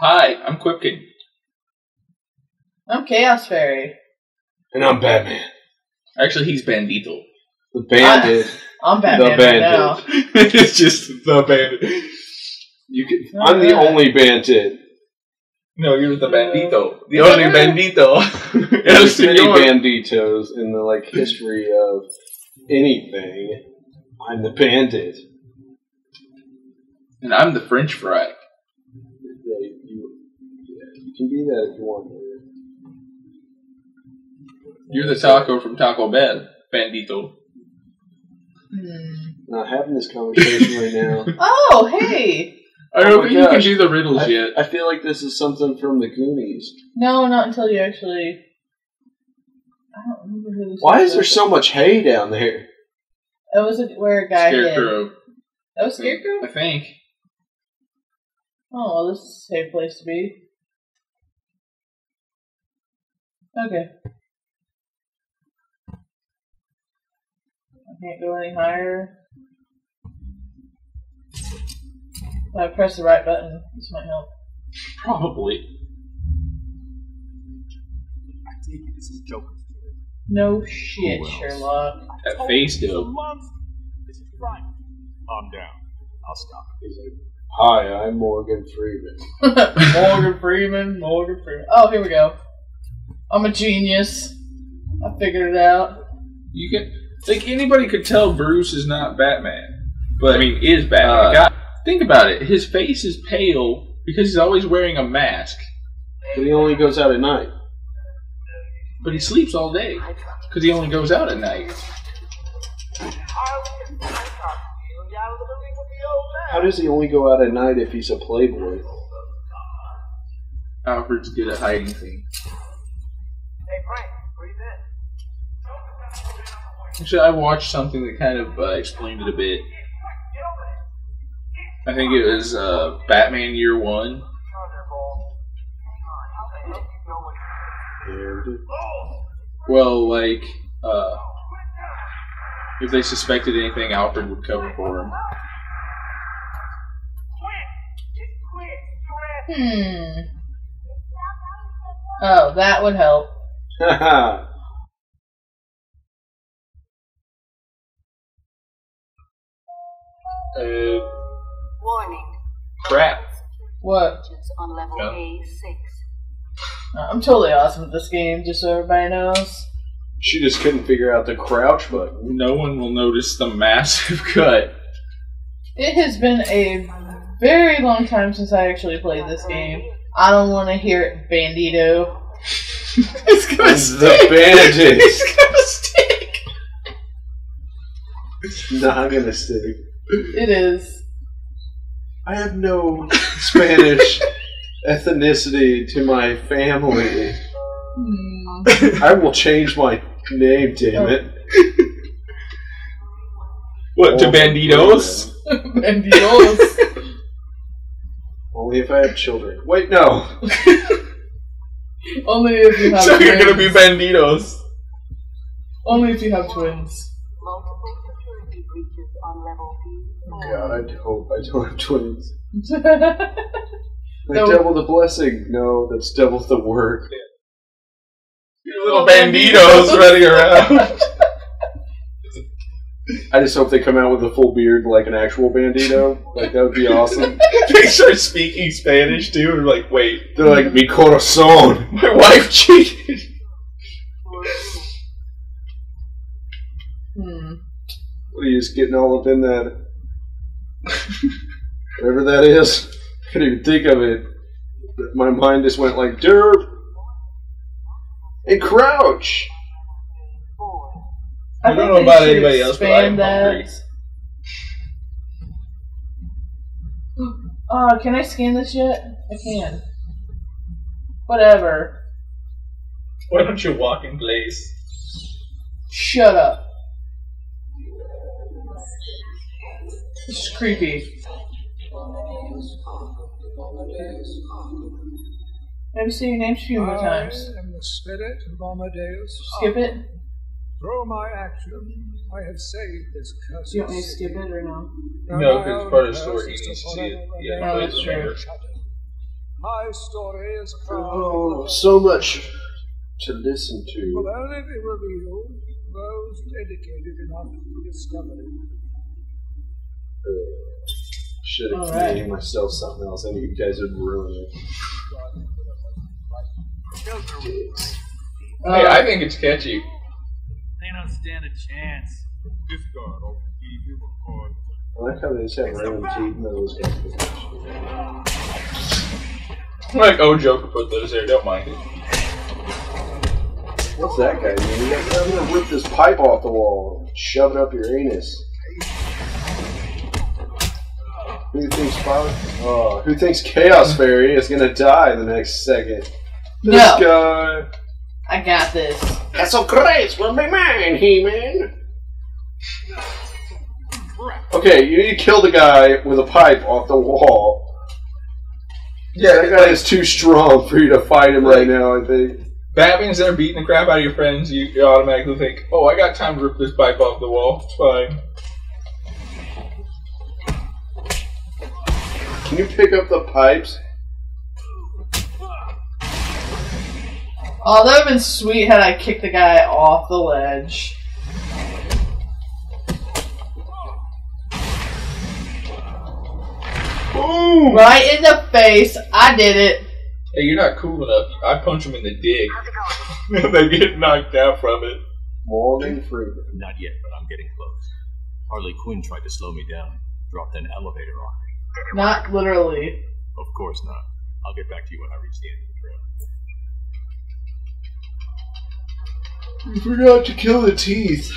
Hi, I'm Quipkin. I'm Chaos Fairy. And I'm Batman. Actually, he's Bandito. The bandit. I'm Batman right bandit. now. it's just the bandit. you can, I'm the uh, only bandit. No, you're the Bandito. The Yeah. only Bandito. There's El many banditos in the like history of anything. I'm the bandit. And I'm the French fry. Yeah, you, can be that if you want. You're the taco from Taco Bell, Bandito. Hmm. Not having this conversation right now. Oh, hey! I don't Oh my think you can gosh. do the riddles I, yet. I feel like this is something from the Goonies. No, not until you actually. I don't remember who this Why is there so much hay down there? That was a, where a guy hid. Scarecrow. That was Scarecrow? I think. Oh, well, this is a safe place to be. Okay. I can't go any higher. If I press the right button, this might help. Probably. I take it this is Joker's story. No shit, Who else? Sherlock. That face, It's a though. This is right. I'm down. I'll stop it. Hi, I'm Morgan Freeman. Morgan Freeman, Morgan Freeman. Oh, here we go. I'm a genius. I figured it out. You can like anybody could tell Bruce is not Batman, but I mean is Batman. Uh, God, think about it. His face is pale because he's always wearing a mask, But he only goes out at night. but he sleeps all day because he only goes out at night. How does he only go out at night if he's a playboy? Alfred's good at hiding things. Actually, I watched something that kind of uh, explained it a bit. I think it was uh, Batman Year One. Well, like, uh, if they suspected anything, Alfred would cover for him. Hmm. Oh, that would help. Haha. Uh, Warning. crap. What? On level Yeah. A6. Uh, I'm totally awesome at this game, just so everybody knows. she just couldn't figure out the crouch button. No one will notice the massive cut. It has been a very long time since I actually played this game. I don't want to hear it, Bandito. it's gonna The stick. bandit. It's gonna stick. Not gonna stick. It is. I have no Spanish ethnicity to my family. Hmm. I will change my name, damn it. What to Banditos? Banditos. Only if I have children. Wait, no. Only if you have So twins. you're gonna be Banditos. Only if you have twins. Multiple security breaches on level B4. God, I hope I don't have twins. no. Like double the blessing. No, that's double the work. You little Banditos running around. I just hope they come out with a full beard like an actual bandito. Like that would be awesome. they start speaking Spanish too, and like, wait, They're like mi corazón. my wife cheated. Hmm. What are you just getting all up in that? Whatever that is. I couldn't even think of it. My mind just went like derp and crouch. I don't know about anybody else, but I am expand hungry. Oh, can I scan this yet? I can. Whatever. Why don't you walk in place? Shut up. This is creepy. Maybe say your name a few more times. I am the spirit of Amadeus. Skip it. Through my action, I have saved this cursed Do you want me to skip city. it or no? because it's part of the story. He needs to see it. Yeah, Oh, that's true. My story is a Oh, so much to listen to. will to. only be revealed to those dedicated enough to discovery. Uh, should have Alright. named myself something else, and you guys would ruin it. Hey, I think it's catchy. They don't stand a chance. Discard or give you a card. I like how they just have random teeth and those guys. Like, oh, Joker put those there. Don't mind it. What's that guy doing? He I'm gonna rip this pipe off the wall and shove it up your anus. Who think's probably? Oh, who thinks Chaos Fairy is gonna die the next second? This No. guy. I got this. that's Castle Grayskull will be mine, He-Man. Okay, you need to kill the guy with a pipe off the wall. Yeah, That guy is too strong for you to fight him right now. I think. Batman's there beating the crap out of your friends. You, you automatically think, oh, I got time to rip this pipe off the wall. It's fine. Can you pick up the pipes? Oh, that would have been sweet had I kicked the guy off the ledge. Boom! Right in the face. I did it. Hey, you're not cool enough. I punch him in the dick. How's it going? they get knocked out from it. Morgan Freeman. Not yet, but I'm getting close. Harley Quinn tried to slow me down, dropped an elevator on me. Not literally. Of course not. I'll get back to you when I reach the end of the trail. You forgot to kill the teeth.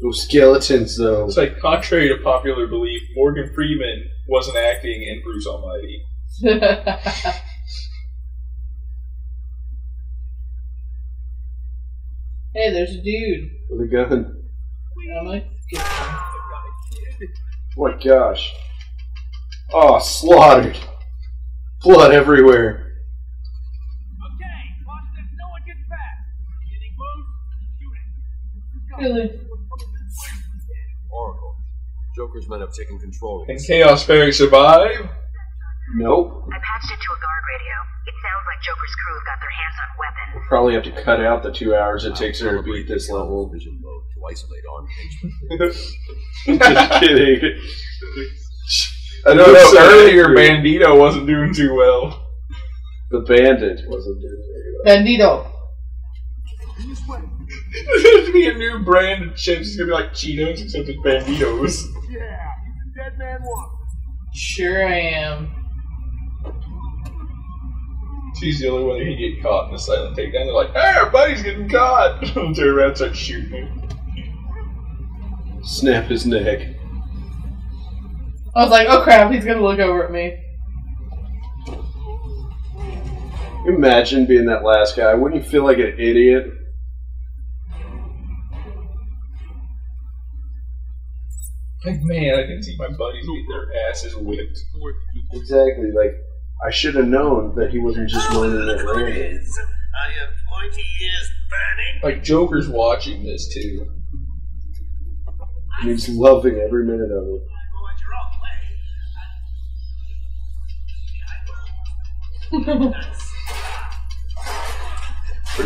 Those skeletons, though. It's like, contrary to popular belief, Morgan Freeman wasn't acting in Bruce Almighty. hey, there's a dude. With a gun. I'm like. Oh my gosh. Oh, slaughtered. Blood everywhere. Okay, watch this. No one gets back. Getting close. Shooting. Really? Oracle. Joker's men have taken control. Can Chaos Fairy survive? Nope. I patched it to a guard radio. It sounds like Joker's crew have got their hands on weapons. We'll Probably have to cut out the two hours it takes her to beat this level. Vision mode to isolate on henchmen. Just kidding. I know Looks no, so earlier angry. Bandito wasn't doing too well. The bandit wasn't doing very well. Bandito. There's gonna be a new brand of chips. It's gonna be like Cheetos, except it's Banditos. Yeah, he's a dead man walking. Sure I am. She's the only one who can get caught in the silent takedown. They're like, hey, our buddy's getting caught! Turn around and start shooting him. Snap his neck. I was like, oh crap, he's gonna look over at me. Imagine being that last guy. Wouldn't you feel like an idiot? Like, man, I can see my buddies get their asses whipped. Exactly. Like, I should have known that he wasn't just running at random. Are your pointy ears burning? Like, Joker's watching this too. And he's loving every minute of it. Pretty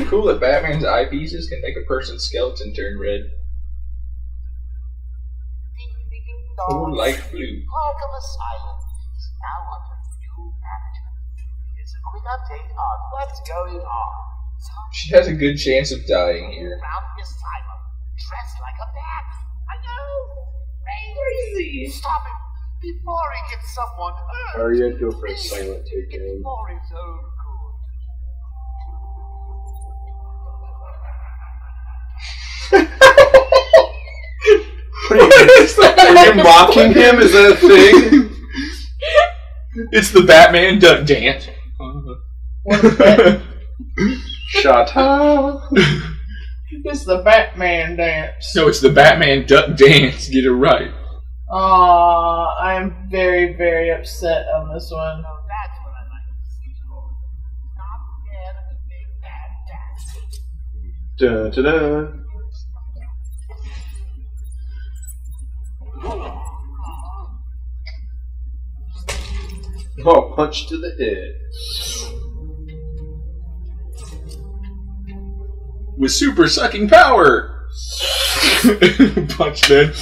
cool that Batman's eyepieces can make a person's skeleton turn red. Or light blue. Arkham Asylum is now under new management. Here's a quick update on what's going on. She has a good chance of dying here. Around the asylum, dressed like a bat. I know. Crazy. Stop it before he gets someone hurt. Or you'd go for a silent takedown. For his own good. What are you, are you mocking him? Is that a thing? It's the Batman duck dance. What is? Shut up. It's the Batman dance. No, it's the Batman duck dance. Get it right. Aw, I'm very, very upset on this one. Da, da, da. Oh, punch to the head. With super sucking power! punch, man.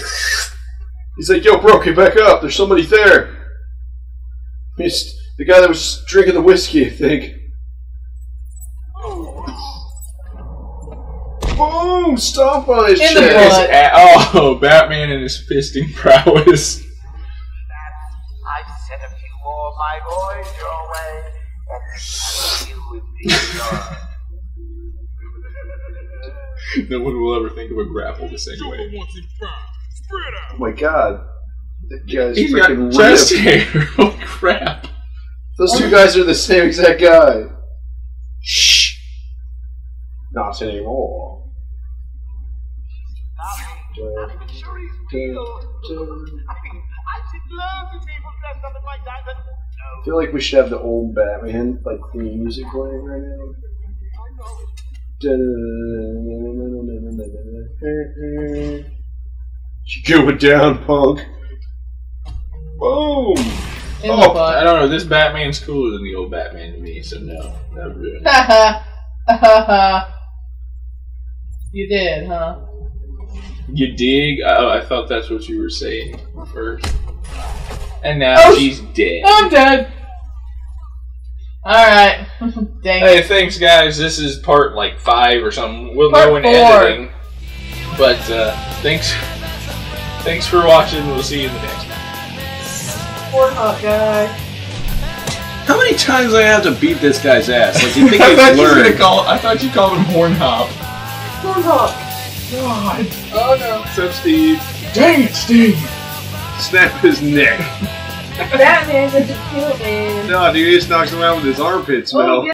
He's like, yo, bro, get back up. There's somebody there. He's the guy that was drinking the whiskey, I think. Boom! Stomp on his In chest. butt. Oh, Batman and his fisting prowess. I've sent a few more of my boys your way. And you would be yours. No one will ever think of a grapple the same way. Oh my god. That guy's He's got freaking chest ripped. hair. Holy crap. Those two guys are the same exact guy. Shh. Not anymore. Not even sure. I mean, I've seen loads of people dressed up like that, but I feel like we should have the old Batman like theme music playing right now. going down, punk? Boom! In Oh, I don't know. This Batman's cooler than the old Batman to me, so no. Never really. Ha ha. Ha ha. You did, huh? You dig? Oh, I thought that's what you were saying first. And now Oh, she's dead. I'm dead. Alright. Dang Hey, it. thanks, guys. This is part like five or something. We'll Part know in four. editing. But uh, thanks, thanks for watching. We'll see you in the next. one. Poor hot guy. How many times do I have to beat this guy's ass? Like, you think I thought he's you gonna call. I thought you called him Horn Hop. Poor. God. Oh no. What's up, Steve? Dang it, Steve! Snap his neck. Batman doesn't kill man. No, dude, he just knocks him out with his armpit Oh, smell. yeah.